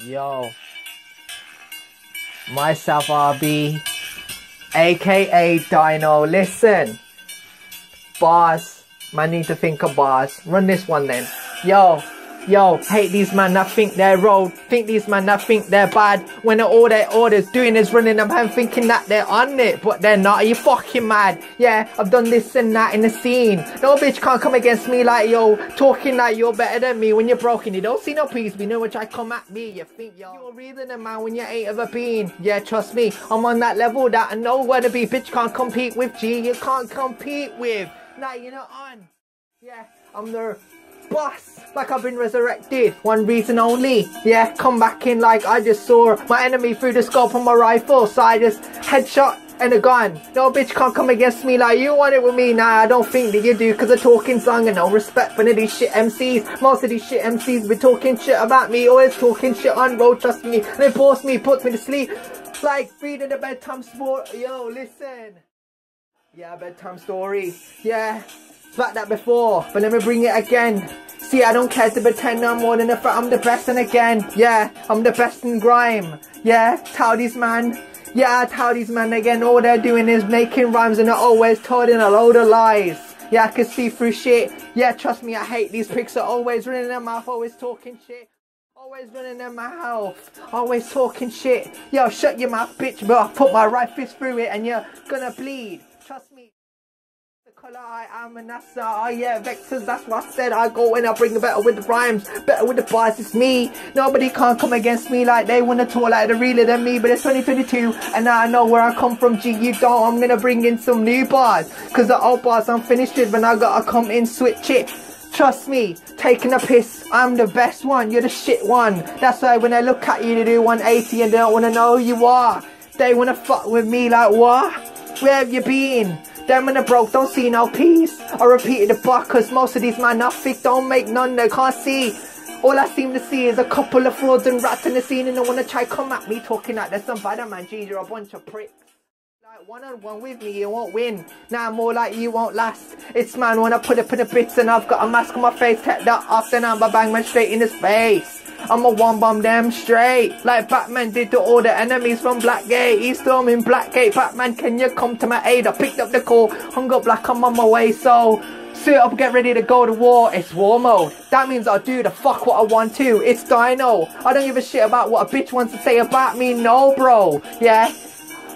Yo. Myself RB. AKA Dyno. Listen. boss, Man need to think of boss. Run this one then. Yo. Yo, hate these man I think they're road, think these man I think they're bad, when all their orders doing is running up and thinking that they're on it, but they're not, Are you fucking mad? Yeah, I've done this and that in the scene. No bitch can't come against me like yo, talking like you're better than me when you're broken. You don't see no peace, we know which I come at me. You think yo, you're reading a man when you ain't ever been. Yeah, trust me, I'm on that level that I know where to be. Bitch can't compete with G, you can't compete with. Nah, you're not on. Yeah, I'm the boss, like I've been resurrected. One reason only. Yeah, come back in like I just saw my enemy through the scope of my rifle. So I just headshot and a gun. No bitch can't come against me like you want it with me. Nah, I don't think that you do cause I'm talking song and no respect for of these shit MCs. Most of these shit MCs be talking shit about me, always talking shit on road, trust me. And they force me, puts me to sleep. Like reading the bedtime sport. Yo, listen. Yeah, bedtime story. Yeah, Fact that before, but let me bring it again. See, I don't care to pretend I'm more than a fact I'm the best and again. Yeah, I'm the best in grime. Yeah, tell these man. Yeah, I tell these man again, all they're doing is making rhymes and they're always telling a load of lies. Yeah, I can see through shit. Yeah, trust me, I hate these pricks are always running their mouth, always talking shit. Always running their mouth, always talking shit. Yo, shut your mouth, bitch, but I'll put my right fist through it and you're gonna bleed. Trust me The colour I am and uh, oh yeah vectors that's what I said I go and I bring the better with the rhymes better with the bars it's me nobody can't come against me like they wanna talk like they're realer than me but it's 2022 and now I know where I come from G you don't I'm gonna bring in some new bars cause the old bars I'm finished with and I gotta come in switch it Trust me, taking a piss, I'm the best one, you're the shit one. That's why when I look at you to do 180 and they don't wanna know who you are. They wanna fuck with me like what? Where have you been? Them in the broke don't see no peace. I repeated the fuck cause most of these man nothing don't make none they can't see. All I seem to see is a couple of frauds and rats in the scene and they wanna try come at me talking like there's some bad man G's you're a bunch of pricks. Like one on one with me you won't win. Now more like you won't last. It's man when I put up in the bits and I've got a mask on my face, take that off then I'm a bang man straight in his face. I'ma one bomb damn straight. Like Batman did to all the enemies from Blackgate. He's storming Blackgate. Batman, can you come to my aid? I picked up the call, hung up like I'm on my way, so suit up, get ready to go to war. It's war mode. That means I'll do the fuck what I want to. It's Dyno. I don't give a shit about what a bitch wants to say about me. No, bro. Yeah.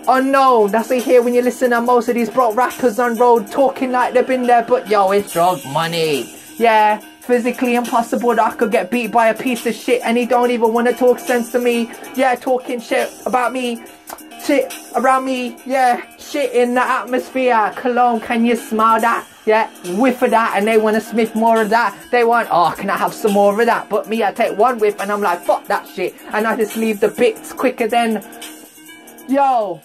Unknown. That's what you hear when you listen to most of these broke rappers on road talking like they've been there, but yo, it's drug money. Yeah physically impossible that I could get beat by a piece of shit and he don't even want to talk sense to me. Yeah, talking shit about me. Shit around me. Yeah, shit in the atmosphere. Cologne, can you smell that? Yeah, whiff of that and they want to sniff more of that. They want, oh, can I have some more of that? But me, I take one whiff and I'm like, fuck that shit. And I just leave the bits quicker than, yo,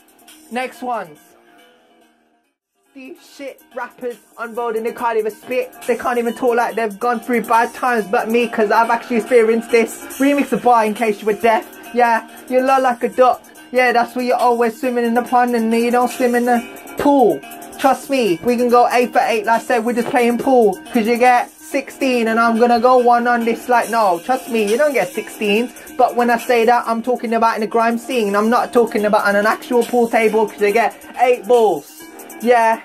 next ones shit rappers on road and they can't even spit. They can't even talk like they've gone through bad times but me because I've actually experienced this. Remix a bar in case you were deaf. Yeah, you look like a duck. Yeah, that's where you're always swimming in the pond and you don't swim in the pool. Trust me, we can go 8 for 8 like I said, we're just playing pool. Because you get 16 and I'm gonna go one on this like no, trust me, you don't get 16s. But when I say that, I'm talking about in the grime scene. I'm not talking about on an actual pool table because you get 8 balls. Yeah,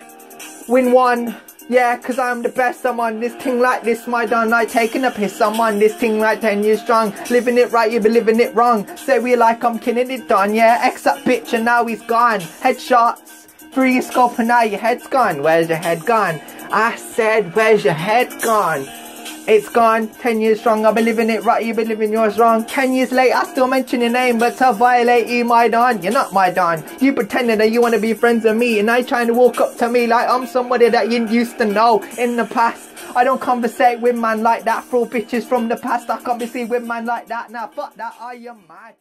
win one. Yeah, cause I'm the best. I'm on this thing like this, my done. I taking a piss. I'm on this thing like 10 years strong. Living it right, you be living it wrong. Say we like I'm killing it done. Yeah, X up bitch and now he's gone. Headshots. Your scope and now your head's gone. Where's your head gone? I said, where's your head gone? It's gone, 10 years strong, I've been living it right, you've been living yours wrong. 10 years late, I still mention your name, but to violate you, my don, you're not my don. You pretending that you want to be friends with me, and I trying to walk up to me like I'm somebody that you used to know in the past. I don't conversate with man like that, throw bitches from the past, I can't be seen with man like that. Now fuck that, are you mad?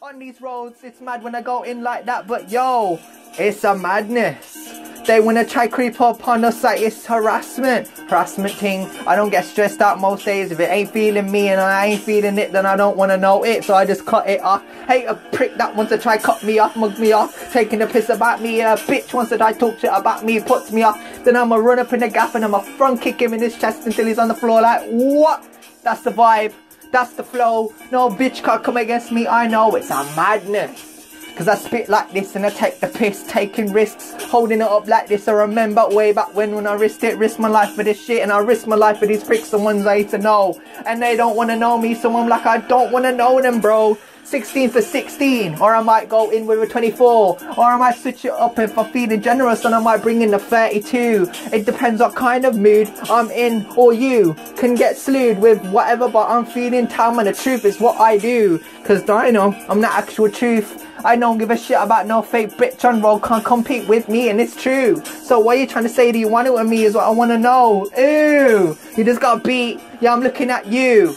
On these roads, it's mad when I go in like that, but yo, it's a madness. They wanna try creep up on us like it's harassment. Harassment thing. I don't get stressed out most days. If it ain't feeling me and I ain't feeling it, then I don't wanna know it. So I just cut it off. Hate a prick that wants to try cut me off, mug me off, taking a piss about me. A bitch wants to die, talk shit about me, puts me off. Then I'ma run up in the gap and I'ma front kick him in his chest until he's on the floor like, what? That's the vibe. That's the flow. No bitch can't come against me. I know it's a madness. Cause I spit like this and I take the piss, taking risks, holding it up like this. I remember way back when when I risked it, risked my life for this shit, and I risked my life for these pricks, the ones I hate to know. And they don't wanna know me, so I'm like, I don't wanna know them, bro. 16 for 16, or I might go in with a 24, or I might switch it up if I'm feeling generous and I might bring in the 32. It depends what kind of mood I'm in, or you can get slewed with whatever, but I'm feeling time and the truth is what I do. Cause I know I'm the actual truth. I don't give a shit about no fake bitch on roll can't compete with me and it's true. So what are you trying to say? Do you want it with me is what I want to know. Ew, you just got beat. Yeah, I'm looking at you.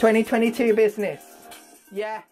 2022 business. Yeah.